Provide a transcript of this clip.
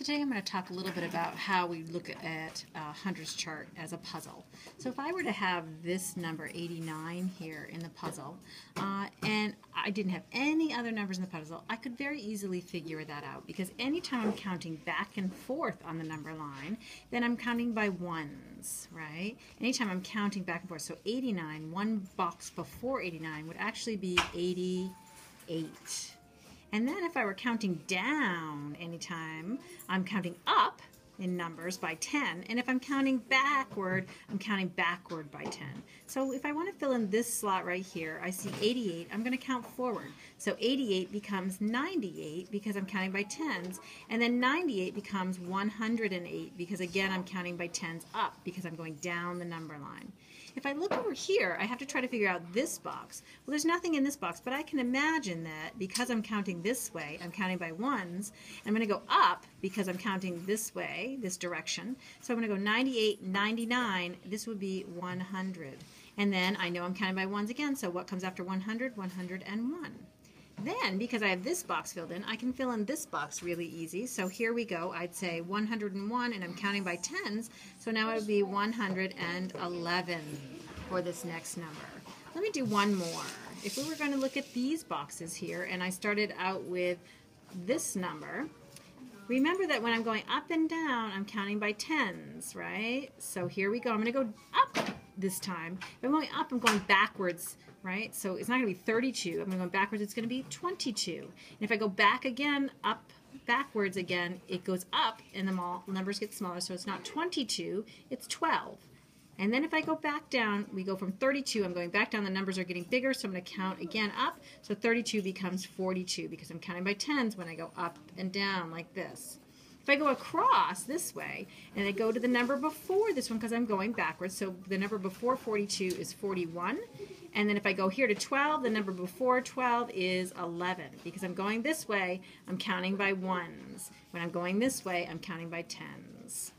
Today I'm going to talk a little bit about how we look at a hundreds chart as a puzzle. So if I were to have this number 89 here in the puzzle, uh, and I didn't have any other numbers in the puzzle, I could very easily figure that out because anytime I'm counting back and forth on the number line, then I'm counting by ones, right? Anytime I'm counting back and forth, so 89, one box before 89 would actually be 88. And then if I were counting down anytime, I'm counting up in numbers by 10. And if I'm counting backward, I'm counting backward by 10. So if I want to fill in this slot right here, I see 88, I'm going to count forward. So 88 becomes 98 because I'm counting by tens. And then 98 becomes 108 because again, I'm counting by tens up because I'm going down the number line. If I look over here, I have to try to figure out this box. Well, there's nothing in this box, but I can imagine that because I'm counting this way, I'm counting by ones, I'm going to go up because I'm counting this this direction. So I'm going to go 98, 99, this would be 100. And then I know I'm counting by ones again, so what comes after 100? 101. Then, because I have this box filled in, I can fill in this box really easy. So here we go. I'd say 101, and I'm counting by tens. So now it would be 111 for this next number. Let me do one more. If we were going to look at these boxes here, and I started out with this number, remember that when I'm going up and down, I'm counting by tens, right? So here we go. I'm going to go up this time. If I'm going up, I'm going backwards, right? So it's not going to be 32. I'm going backwards, it's going to be 22. And if I go back again, up, backwards again, it goes up and the numbers get smaller. So it's not 22, it's 12. And then if I go back down, we go from 32, I'm going back down, the numbers are getting bigger, so I'm going to count again up. So 32 becomes 42 because I'm counting by tens when I go up and down like this. If I go across this way and I go to the number before this one because I'm going backwards, so the number before 42 is 41. And then if I go here to 12, the number before 12 is 11. Because I'm going this way, I'm counting by ones. When I'm going this way, I'm counting by tens.